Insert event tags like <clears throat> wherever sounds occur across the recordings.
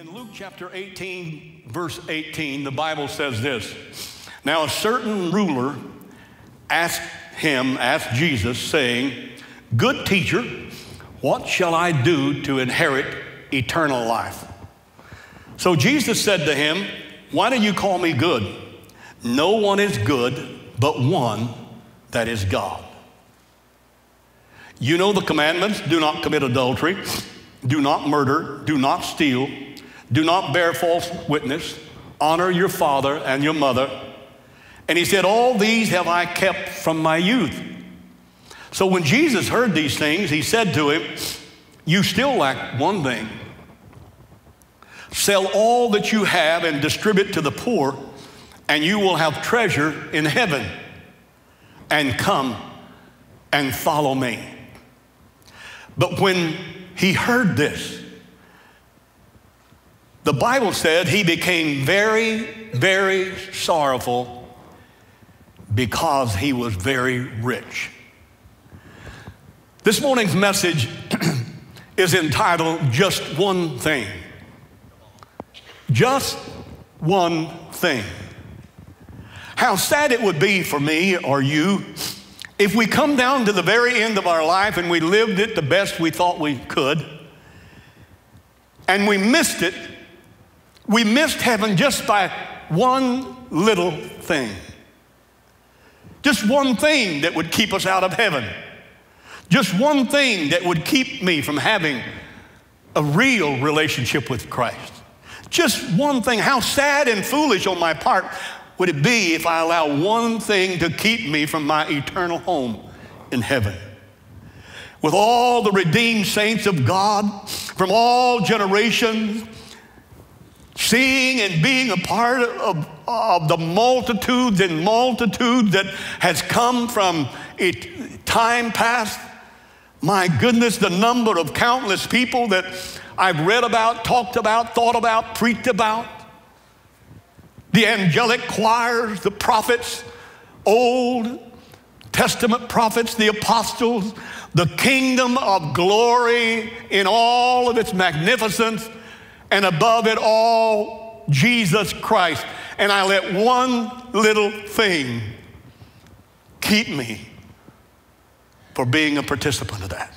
In Luke chapter 18, verse 18, the Bible says this Now a certain ruler asked him, asked Jesus, saying, Good teacher, what shall I do to inherit eternal life? So Jesus said to him, Why do you call me good? No one is good but one that is God. You know the commandments do not commit adultery, do not murder, do not steal, do not bear false witness, honor your father and your mother. And he said, All these have I kept from my youth. So when Jesus heard these things, he said to him, You still lack one thing. Sell all that you have and distribute to the poor, and you will have treasure in heaven. And come and follow me. But when he heard this, the Bible said he became very, very sorrowful because he was very rich. This morning's message <clears throat> is entitled Just One Thing. Just one thing. How sad it would be for me or you if we come down to the very end of our life and we lived it the best we thought we could, and we missed it, we missed heaven just by one little thing. Just one thing that would keep us out of heaven. Just one thing that would keep me from having a real relationship with Christ. Just one thing. How sad and foolish on my part would it be if I allow one thing to keep me from my eternal home in heaven? With all the redeemed saints of God from all generations, seeing and being a part of, of the multitudes and multitudes that has come from it, time past. My goodness, the number of countless people that I've read about, talked about, thought about, preached about the angelic choirs, the prophets, Old Testament prophets, the apostles, the kingdom of glory in all of its magnificence, and above it all, Jesus Christ. And I let one little thing keep me for being a participant of that.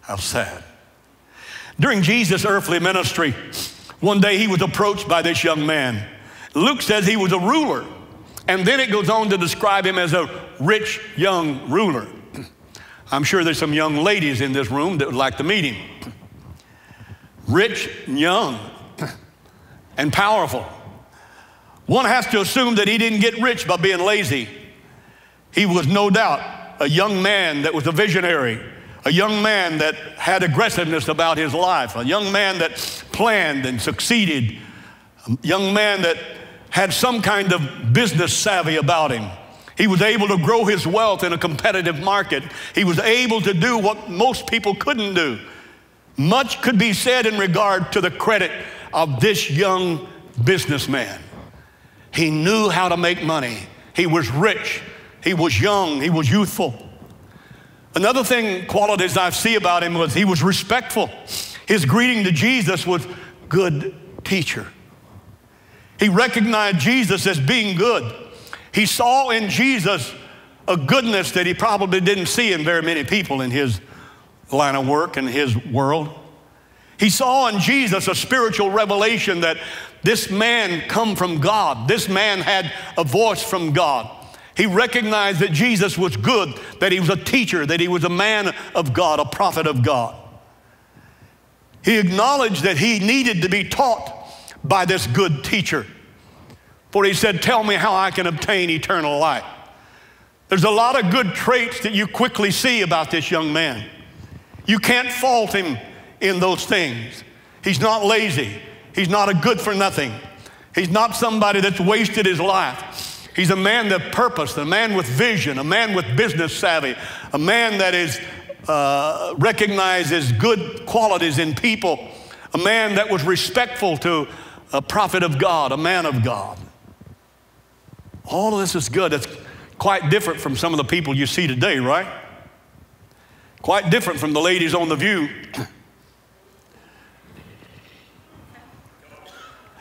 How sad. During Jesus' earthly ministry, one day he was approached by this young man. Luke says he was a ruler. And then it goes on to describe him as a rich young ruler. <clears throat> I'm sure there's some young ladies in this room that would like to meet him. Rich, and young, and powerful. One has to assume that he didn't get rich by being lazy. He was no doubt a young man that was a visionary, a young man that had aggressiveness about his life, a young man that planned and succeeded, a young man that had some kind of business savvy about him. He was able to grow his wealth in a competitive market. He was able to do what most people couldn't do. Much could be said in regard to the credit of this young businessman. He knew how to make money. He was rich. He was young. He was youthful. Another thing, qualities I see about him was he was respectful. His greeting to Jesus was good teacher. He recognized Jesus as being good. He saw in Jesus a goodness that he probably didn't see in very many people in his line of work in his world. He saw in Jesus a spiritual revelation that this man come from God. This man had a voice from God. He recognized that Jesus was good, that he was a teacher, that he was a man of God, a prophet of God. He acknowledged that he needed to be taught by this good teacher. For he said, Tell me how I can obtain eternal life. There's a lot of good traits that you quickly see about this young man. You can't fault him in those things. He's not lazy. He's not a good for nothing. He's not somebody that's wasted his life. He's a man of purpose, a man with vision, a man with business savvy, a man that is uh, recognizes good qualities in people, a man that was respectful to a prophet of God, a man of God. All of this is good. It's quite different from some of the people you see today, right? Quite different from the ladies on The View.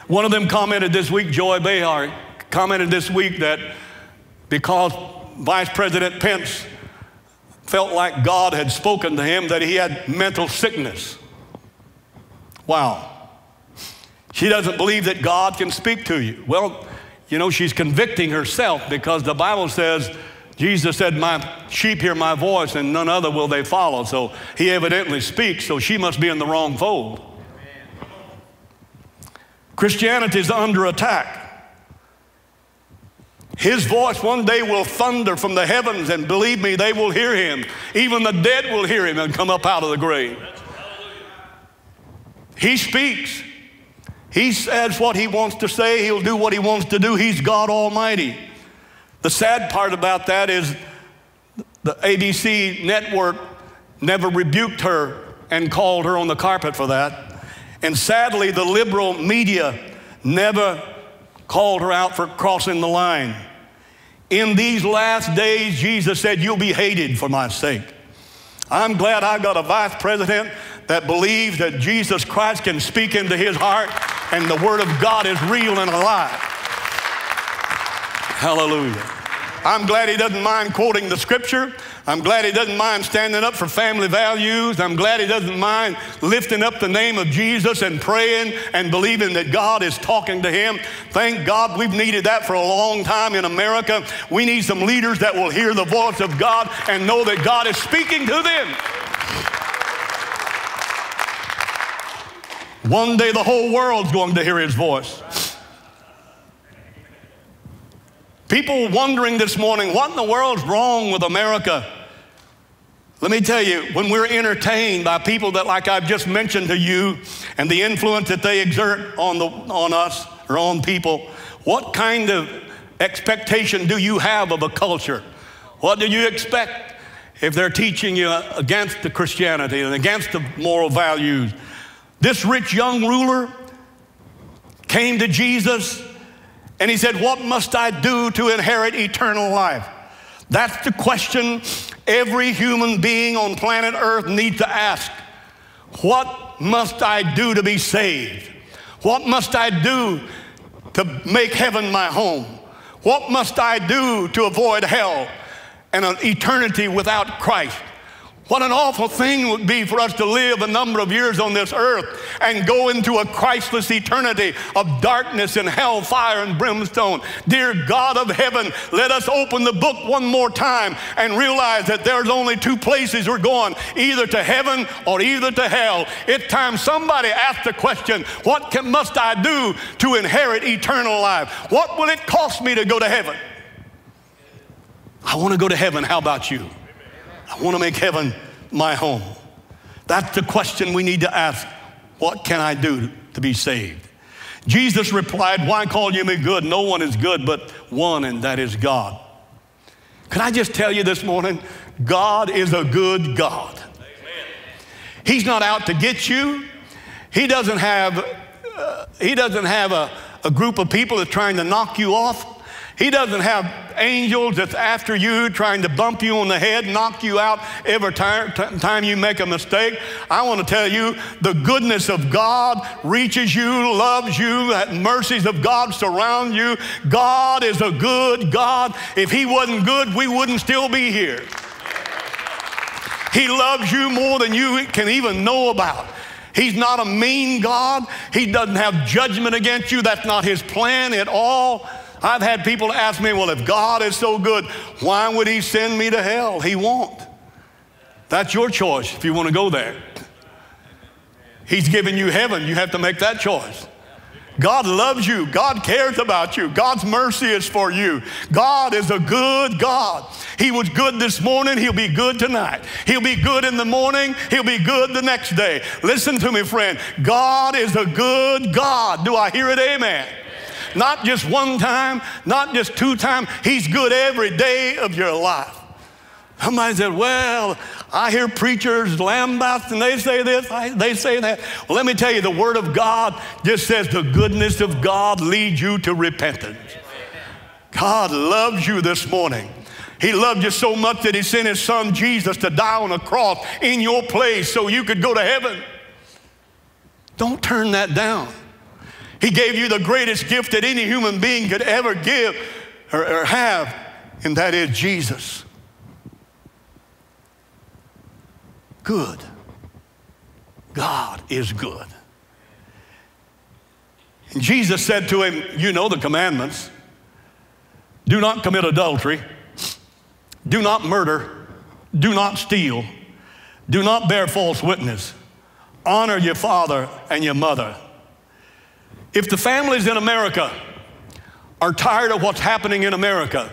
One of them commented this week, Joy Behar, commented this week that because Vice President Pence felt like God had spoken to him that he had mental sickness. Wow. She doesn't believe that God can speak to you. Well, you know, she's convicting herself because the Bible says, Jesus said, My sheep hear my voice, and none other will they follow. So he evidently speaks, so she must be in the wrong fold. Christianity is under attack. His voice one day will thunder from the heavens, and believe me, they will hear him. Even the dead will hear him and come up out of the grave. He speaks. He says what he wants to say, he'll do what he wants to do. He's God Almighty. The sad part about that is the ABC network never rebuked her and called her on the carpet for that. And sadly, the liberal media never called her out for crossing the line. In these last days, Jesus said, You'll be hated for my sake. I'm glad I got a vice president that believes that Jesus Christ can speak into his heart and the Word of God is real and alive. Hallelujah. I'm glad he doesn't mind quoting the scripture. I'm glad he doesn't mind standing up for family values. I'm glad he doesn't mind lifting up the name of Jesus and praying and believing that God is talking to him. Thank God we've needed that for a long time in America. We need some leaders that will hear the voice of God and know that God is speaking to them. One day the whole world's going to hear his voice. People wondering this morning, what in the world's wrong with America? Let me tell you, when we're entertained by people that, like I've just mentioned to you, and the influence that they exert on, the, on us or on people, what kind of expectation do you have of a culture? What do you expect if they're teaching you against the Christianity and against the moral values? This rich young ruler came to Jesus and he said, What must I do to inherit eternal life? That's the question every human being on planet Earth needs to ask. What must I do to be saved? What must I do to make heaven my home? What must I do to avoid hell and an eternity without Christ? What an awful thing would be for us to live a number of years on this earth and go into a Christless eternity of darkness and hellfire and brimstone. Dear God of heaven, let us open the book one more time and realize that there's only two places we're going, either to heaven or either to hell. It's time somebody asked the question, what can, must I do to inherit eternal life? What will it cost me to go to heaven? I want to go to heaven. How about you? I want to make heaven my home. That's the question we need to ask. What can I do to be saved? Jesus replied, Why call you me good? No one is good but one, and that is God. Can I just tell you this morning? God is a good God. He's not out to get you. He doesn't have, uh, he doesn't have a, a group of people that's trying to knock you off. He doesn't have angels that's after you trying to bump you on the head, knock you out every time, time you make a mistake. I want to tell you the goodness of God reaches you, loves you, that mercies of God surround you. God is a good God. If He wasn't good, we wouldn't still be here. He loves you more than you can even know about. He's not a mean God. He doesn't have judgment against you. That's not His plan at all. I've had people ask me, well, if God is so good, why would He send me to hell? He won't. That's your choice if you want to go there. He's given you heaven. You have to make that choice. God loves you. God cares about you. God's mercy is for you. God is a good God. He was good this morning. He'll be good tonight. He'll be good in the morning. He'll be good the next day. Listen to me, friend. God is a good God. Do I hear it? Amen. Not just one time, not just two times. He's good every day of your life. Somebody said, Well, I hear preachers lambast and they say this, I, they say that. Well, let me tell you, the Word of God just says the goodness of God leads you to repentance. God loves you this morning. He loved you so much that He sent His Son Jesus to die on a cross in your place so you could go to heaven. Don't turn that down. He gave you the greatest gift that any human being could ever give or, or have, and that is Jesus. Good. God is good. And Jesus said to him, You know the commandments. Do not commit adultery. Do not murder. Do not steal. Do not bear false witness. Honor your father and your mother. If the families in America are tired of what's happening in America,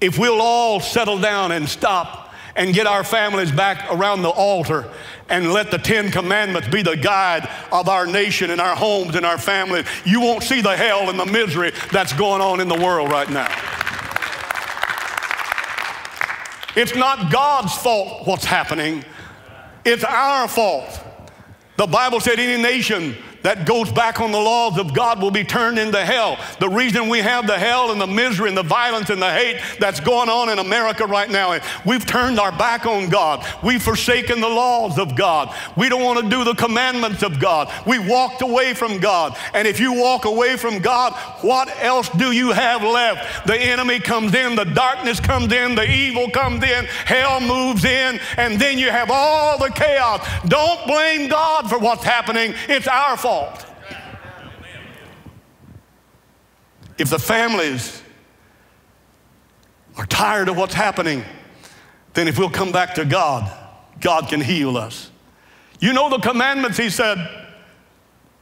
if we'll all settle down and stop and get our families back around the altar and let the Ten Commandments be the guide of our nation and our homes and our families, you won't see the hell and the misery that's going on in the world right now. It's not God's fault what's happening, it's our fault. The Bible said any nation that goes back on the laws of God will be turned into hell. The reason we have the hell and the misery and the violence and the hate that's going on in America right now, we've turned our back on God. We've forsaken the laws of God. We don't want to do the commandments of God. We walked away from God. And if you walk away from God, what else do you have left? The enemy comes in, the darkness comes in, the evil comes in, hell moves in, and then you have all the chaos. Don't blame God for what's happening. It's our fault fault. If the families are tired of what's happening, then if we'll come back to God, God can heal us. You know the commandments, he said.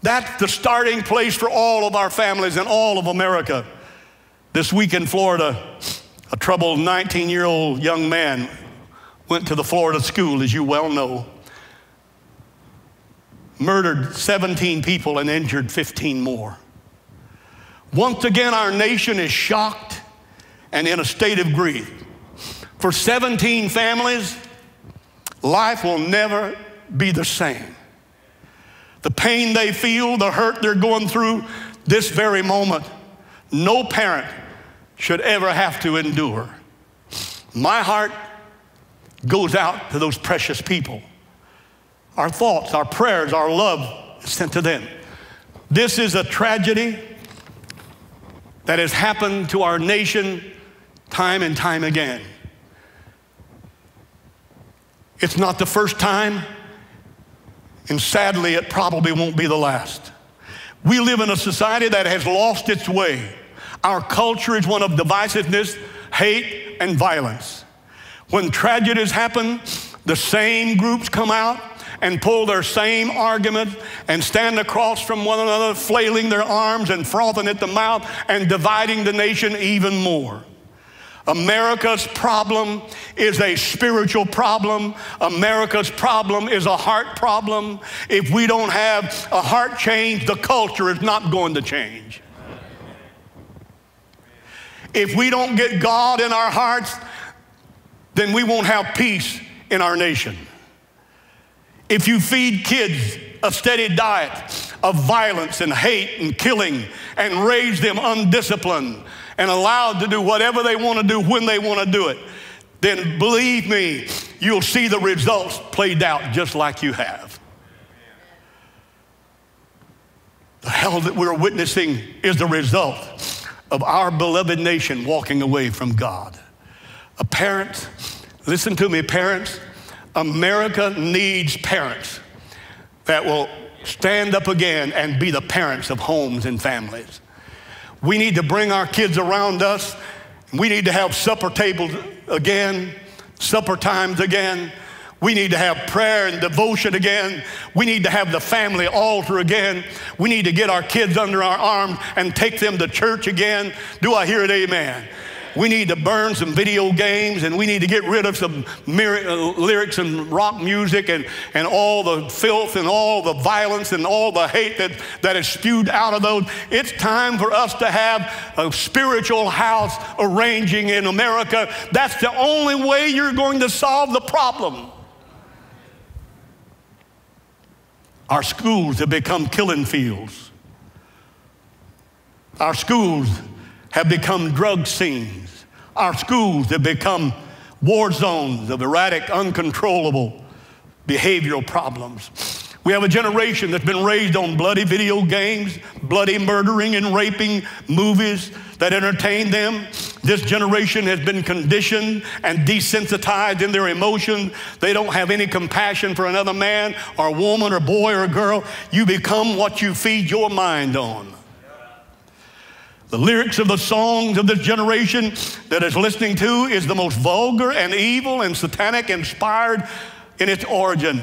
That's the starting place for all of our families and all of America. This week in Florida, a troubled 19 year old young man went to the Florida school, as you well know murdered 17 people and injured 15 more. Once again, our nation is shocked and in a state of grief. For 17 families, life will never be the same. The pain they feel, the hurt they're going through this very moment, no parent should ever have to endure. My heart goes out to those precious people our thoughts, our prayers, our love sent to them. This is a tragedy that has happened to our nation time and time again. It's not the first time, and sadly, it probably won't be the last. We live in a society that has lost its way. Our culture is one of divisiveness, hate, and violence. When tragedies happen, the same groups come out and pull their same argument and stand across from one another, flailing their arms and frothing at the mouth and dividing the nation even more. America's problem is a spiritual problem. America's problem is a heart problem. If we don't have a heart change, the culture is not going to change. If we don't get God in our hearts, then we won't have peace in our nation. If you feed kids a steady diet of violence and hate and killing and raise them undisciplined and allowed to do whatever they want to do when they want to do it, then believe me, you'll see the results played out just like you have. The hell that we're witnessing is the result of our beloved nation walking away from God. A parent, listen to me, parents, America needs parents that will stand up again and be the parents of homes and families. We need to bring our kids around us. We need to have supper tables again, supper times again. We need to have prayer and devotion again. We need to have the family altar again. We need to get our kids under our arms and take them to church again. Do I hear it? Amen. We need to burn some video games and we need to get rid of some uh, lyrics and rock music and, and all the filth and all the violence and all the hate that, that is spewed out of those. It's time for us to have a spiritual house arranging in America. That's the only way you're going to solve the problem. Our schools have become killing fields. Our schools have become drug scenes. Our schools have become war zones of erratic, uncontrollable behavioral problems. We have a generation that's been raised on bloody video games, bloody murdering and raping movies that entertain them. This generation has been conditioned and desensitized in their emotions. They don't have any compassion for another man or woman or boy or girl. You become what you feed your mind on. The lyrics of the songs of this generation that is listening to is the most vulgar and evil and satanic inspired in its origin.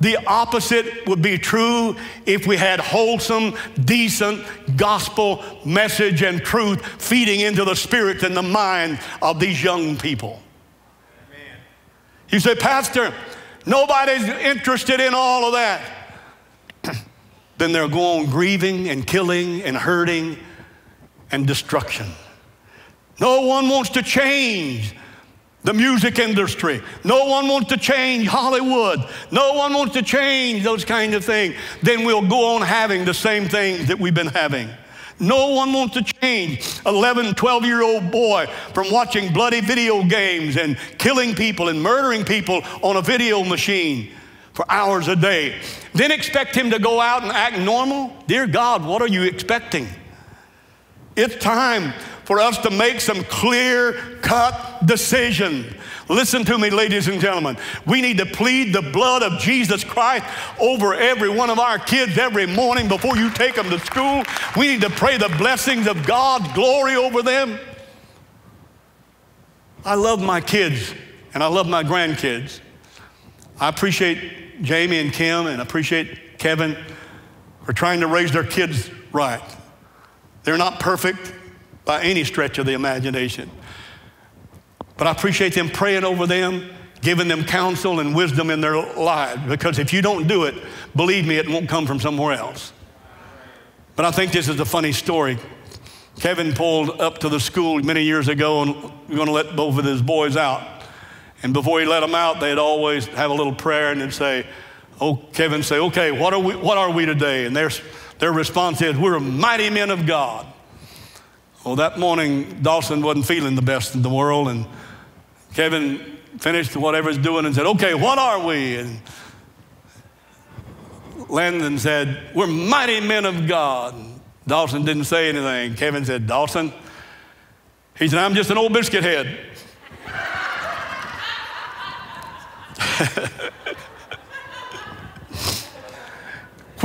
The opposite would be true if we had wholesome, decent gospel message and truth feeding into the spirit and the mind of these young people. Amen. You say, Pastor, nobody's interested in all of that. <clears throat> then they're going grieving and killing and hurting and destruction. No one wants to change the music industry. No one wants to change Hollywood. No one wants to change those kind of things. Then we'll go on having the same things that we've been having. No one wants to change 11, 12 year old boy from watching bloody video games and killing people and murdering people on a video machine for hours a day. Then expect him to go out and act normal? Dear God, what are you expecting? It's time for us to make some clear cut decision. Listen to me, ladies and gentlemen. We need to plead the blood of Jesus Christ over every one of our kids every morning before you take them to school. We need to pray the blessings of God's glory over them. I love my kids and I love my grandkids. I appreciate Jamie and Kim and appreciate Kevin for trying to raise their kids right. They're not perfect by any stretch of the imagination. But I appreciate them praying over them, giving them counsel and wisdom in their lives. Because if you don't do it, believe me, it won't come from somewhere else. But I think this is a funny story. Kevin pulled up to the school many years ago and we're going to let both of his boys out. And before he let them out, they'd always have a little prayer and they'd say, Oh, Kevin say, okay, what are we, what are we today? And their, their response is, we're mighty men of God. Well, that morning, Dawson wasn't feeling the best in the world, and Kevin finished whatever he's doing and said, Okay, what are we? And Landon said, We're mighty men of God. Dawson didn't say anything. Kevin said, Dawson, he said, I'm just an old biscuit head. <laughs>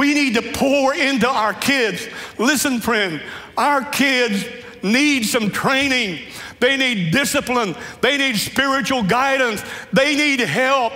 we need to pour into our kids. Listen, friend, our kids need some training. They need discipline. They need spiritual guidance. They need help.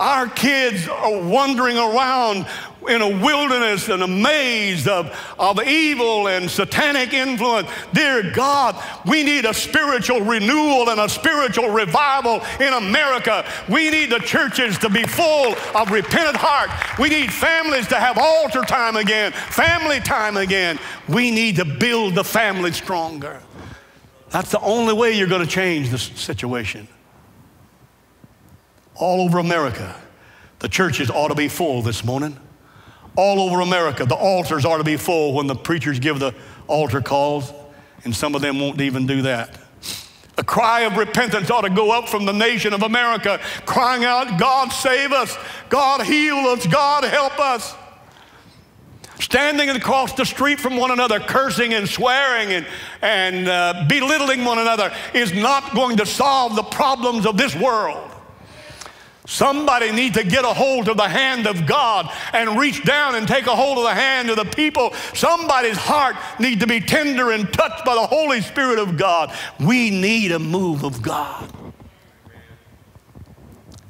Our kids are wandering around in a wilderness and a maze of, of evil and satanic influence. Dear God, we need a spiritual renewal and a spiritual revival in America. We need the churches to be full of repentant heart. We need families to have altar time again, family time again. We need to build the family stronger. That's the only way you're going to change the situation. All over America, the churches ought to be full this morning. All over America, the altars ought to be full when the preachers give the altar calls, and some of them won't even do that. A cry of repentance ought to go up from the nation of America, crying out, God save us, God heal us, God help us. Standing across the street from one another, cursing and swearing and, and uh, belittling one another is not going to solve the problems of this world. Somebody needs to get a hold of the hand of God and reach down and take a hold of the hand of the people. Somebody's heart needs to be tender and touched by the Holy Spirit of God. We need a move of God.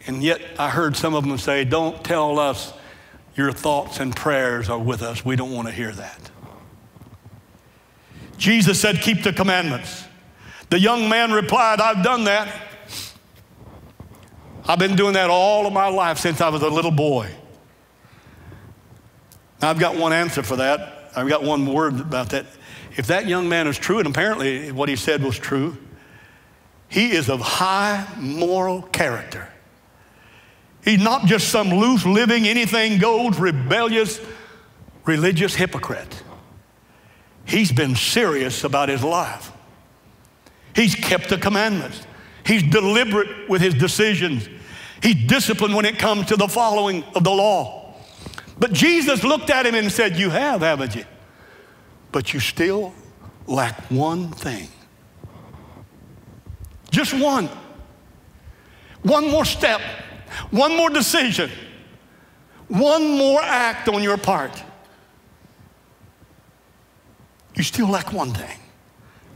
And yet I heard some of them say, Don't tell us your thoughts and prayers are with us. We don't want to hear that. Jesus said, Keep the commandments. The young man replied, I've done that. I've been doing that all of my life since I was a little boy. Now, I've got one answer for that. I've got one word about that. If that young man is true, and apparently what he said was true, he is of high moral character. He's not just some loose living, anything goes, rebellious, religious hypocrite. He's been serious about his life. He's kept the commandments. He's deliberate with his decisions. He's disciplined when it comes to the following of the law. But Jesus looked at him and said, You have, haven't you? But you still lack one thing. Just one. One more step, one more decision, one more act on your part. You still lack one thing.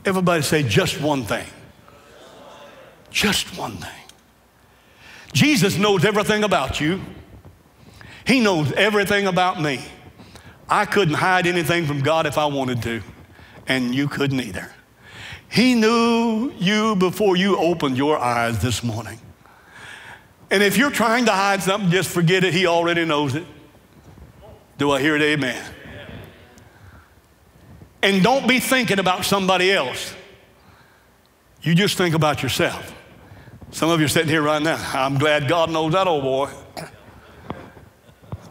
Everybody say, just one thing. Just one thing. Jesus knows everything about you. He knows everything about me. I couldn't hide anything from God if I wanted to, and you couldn't either. He knew you before you opened your eyes this morning. And if you're trying to hide something, just forget it. He already knows it. Do I hear it? Amen. And don't be thinking about somebody else. You just think about yourself. Some of you are sitting here right now. I'm glad God knows that old boy.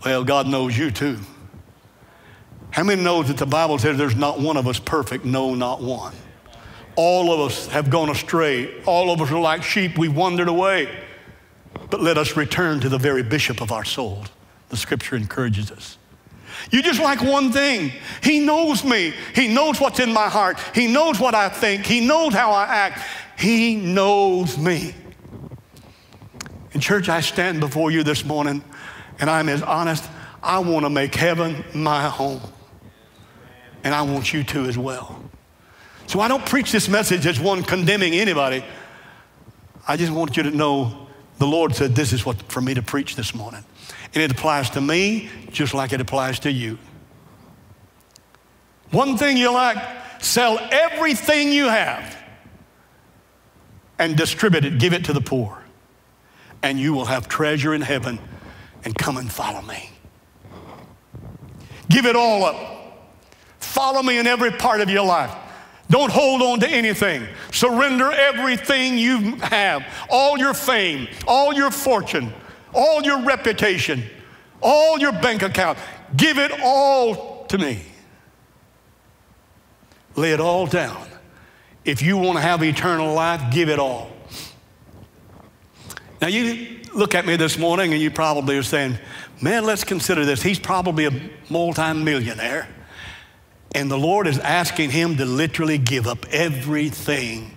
Well, God knows you too. How many knows that the Bible says there's not one of us perfect? No, not one. All of us have gone astray. All of us are like sheep. We've wandered away. But let us return to the very bishop of our soul. The scripture encourages us. You just like one thing. He knows me. He knows what's in my heart. He knows what I think. He knows how I act. He knows me. In church, I stand before you this morning and I'm as honest. I want to make heaven my home. And I want you to as well. So I don't preach this message as one condemning anybody. I just want you to know the Lord said, This is what for me to preach this morning. And it applies to me just like it applies to you. One thing you like, sell everything you have and distribute it, give it to the poor, and you will have treasure in heaven and come and follow me. Give it all up. Follow me in every part of your life. Don't hold on to anything. Surrender everything you have, all your fame, all your fortune, all your reputation, all your bank account. Give it all to me. Lay it all down. If you want to have eternal life, give it all. Now, you look at me this morning and you probably are saying, man, let's consider this. He's probably a multimillionaire. And the Lord is asking him to literally give up everything.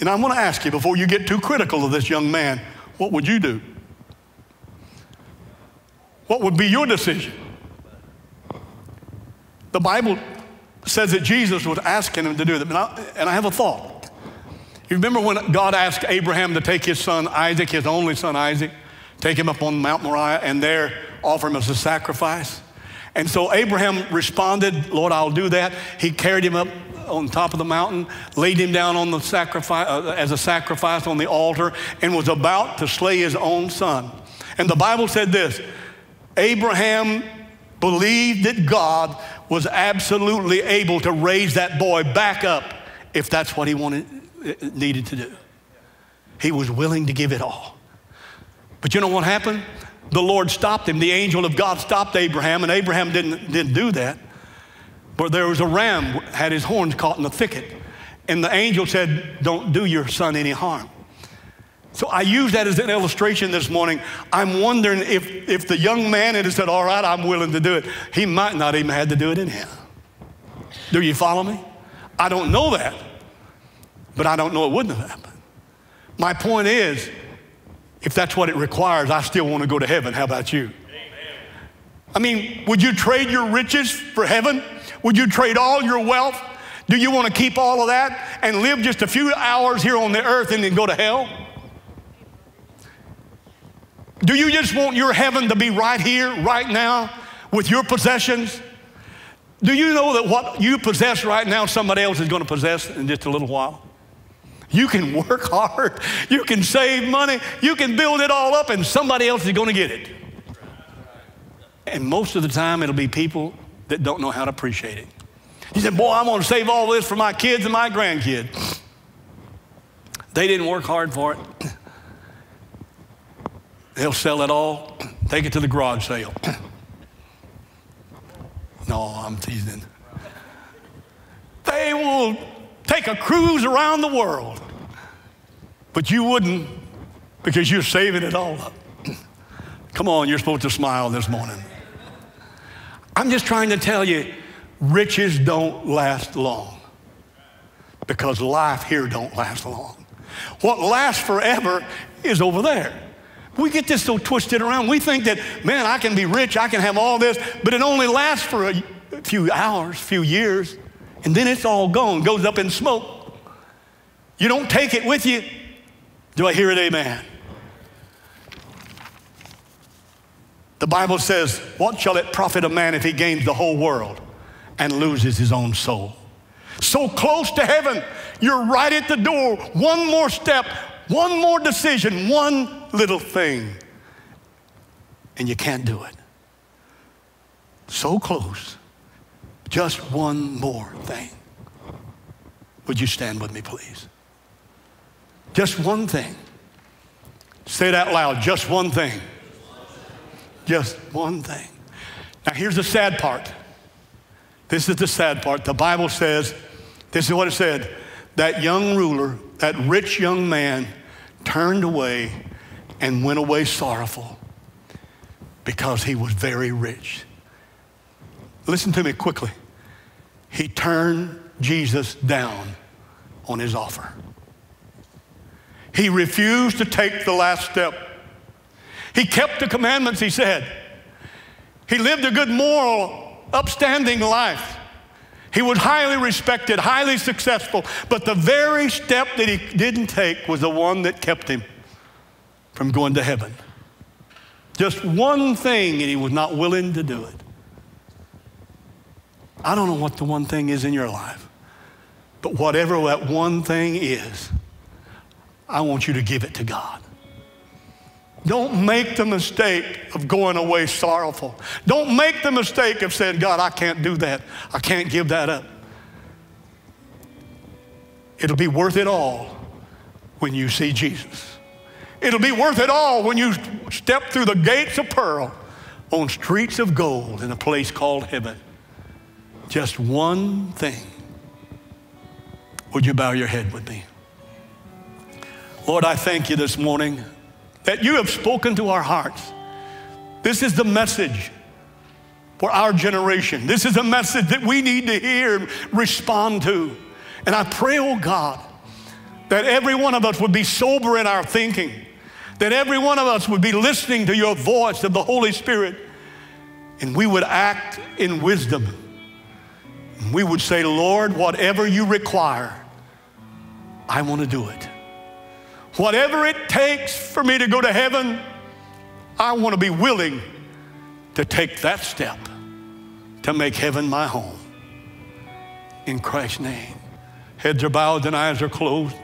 And I want to ask you before you get too critical of this young man, what would you do? What would be your decision? The Bible says that Jesus was asking him to do that. And I, and I have a thought. You remember when God asked Abraham to take his son Isaac, his only son Isaac, take him up on Mount Moriah and there offer him as a sacrifice? And so Abraham responded, Lord, I'll do that. He carried him up on top of the mountain, laid him down on the sacrifice, uh, as a sacrifice on the altar, and was about to slay his own son. And the Bible said this Abraham believed that God was absolutely able to raise that boy back up if that's what he wanted, needed to do. He was willing to give it all. But you know what happened? the Lord stopped him. The angel of God stopped Abraham, and Abraham didn't, didn't do that. But there was a ram had his horns caught in the thicket. And the angel said, Don't do your son any harm. So I use that as an illustration this morning. I'm wondering if, if the young man had said, All right, I'm willing to do it, he might not even had to do it anyhow. Do you follow me? I don't know that, but I don't know it wouldn't have happened. My point is, if that's what it requires, I still want to go to heaven. How about you? I mean, would you trade your riches for heaven? Would you trade all your wealth? Do you want to keep all of that and live just a few hours here on the earth and then go to hell? Do you just want your heaven to be right here, right now, with your possessions? Do you know that what you possess right now, somebody else is going to possess in just a little while? You can work hard, you can save money, you can build it all up, and somebody else is going to get it. And most of the time, it'll be people that don't know how to appreciate it. He said, Boy, I'm going to save all this for my kids and my grandkids. They didn't work hard for it. They'll sell it all, take it to the garage sale. no, I'm teasing. They will take a cruise around the world. But you wouldn't because you're saving it all up. Come on, you're supposed to smile this morning. I'm just trying to tell you, riches don't last long because life here don't last long. What lasts forever is over there. We get this so twisted around. We think that, man, I can be rich, I can have all this, but it only lasts for a few hours, few years, and then it's all gone, goes up in smoke. You don't take it with you. Do I hear it? Amen. The Bible says, What shall it profit a man if he gains the whole world and loses his own soul? So close to heaven, you're right at the door. One more step, one more decision, one little thing, and you can't do it. So close. Just one more thing. Would you stand with me, please? Just one thing. Say it out loud. Just one thing. Just one thing. Now, here's the sad part. This is the sad part. The Bible says, this is what it said that young ruler, that rich young man, turned away and went away sorrowful because he was very rich. Listen to me quickly. He turned Jesus down on his offer. He refused to take the last step. He kept the commandments, he said. He lived a good moral, upstanding life. He was highly respected, highly successful, but the very step that he didn't take was the one that kept him from going to heaven. Just one thing, and he was not willing to do it. I don't know what the one thing is in your life, but whatever that one thing is, I want you to give it to God. Don't make the mistake of going away sorrowful. Don't make the mistake of saying, God, I can't do that. I can't give that up. It'll be worth it all when you see Jesus. It'll be worth it all when you step through the gates of pearl on streets of gold in a place called heaven. Just one thing. Would you bow your head with me? Lord, I thank you this morning that you have spoken to our hearts. This is the message for our generation. This is a message that we need to hear and respond to. And I pray, oh God, that every one of us would be sober in our thinking that every one of us would be listening to your voice of the Holy Spirit and we would act in wisdom. We would say, Lord, whatever you require, I want to do it. Whatever it takes for me to go to heaven, I want to be willing to take that step to make heaven my home. In Christ's name. Heads are bowed and eyes are closed.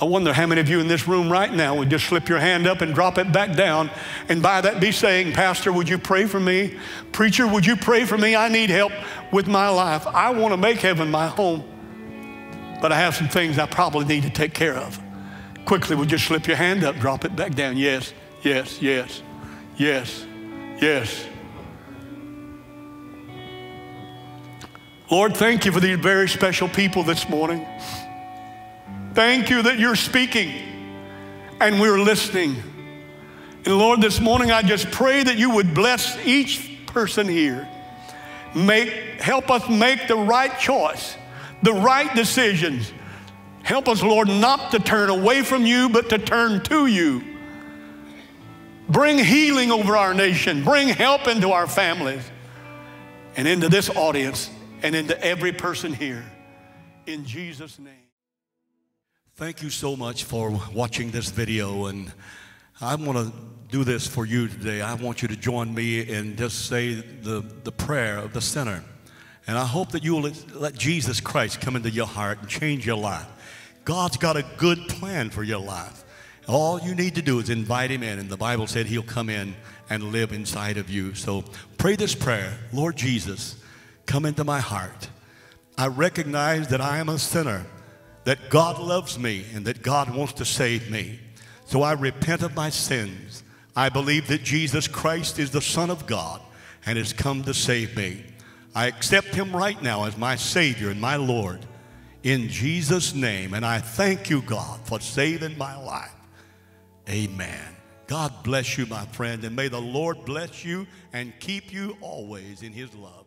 I wonder how many of you in this room right now would just slip your hand up and drop it back down and by that be saying, Pastor, would you pray for me? Preacher, would you pray for me? I need help with my life. I want to make heaven my home, but I have some things I probably need to take care of. Quickly, would you slip your hand up, drop it back down? Yes, yes, yes, yes, yes. Lord, thank you for these very special people this morning. Thank you that you're speaking and we're listening. And Lord, this morning I just pray that you would bless each person here. Make, help us make the right choice, the right decisions. Help us, Lord, not to turn away from you, but to turn to you. Bring healing over our nation. Bring help into our families and into this audience and into every person here. In Jesus' name. Thank you so much for watching this video and I want to do this for you today. I want you to join me and just say the, the prayer of the sinner. And I hope that you will let Jesus Christ come into your heart and change your life. God's got a good plan for your life. All you need to do is invite him in, and the Bible said he'll come in and live inside of you. So pray this prayer Lord Jesus, come into my heart. I recognize that I am a sinner that God loves me and that God wants to save me. So I repent of my sins. I believe that Jesus Christ is the Son of God and has come to save me. I accept him right now as my Savior and my Lord in Jesus' name. And I thank you, God, for saving my life. Amen. God bless you, my friend, and may the Lord bless you and keep you always in his love.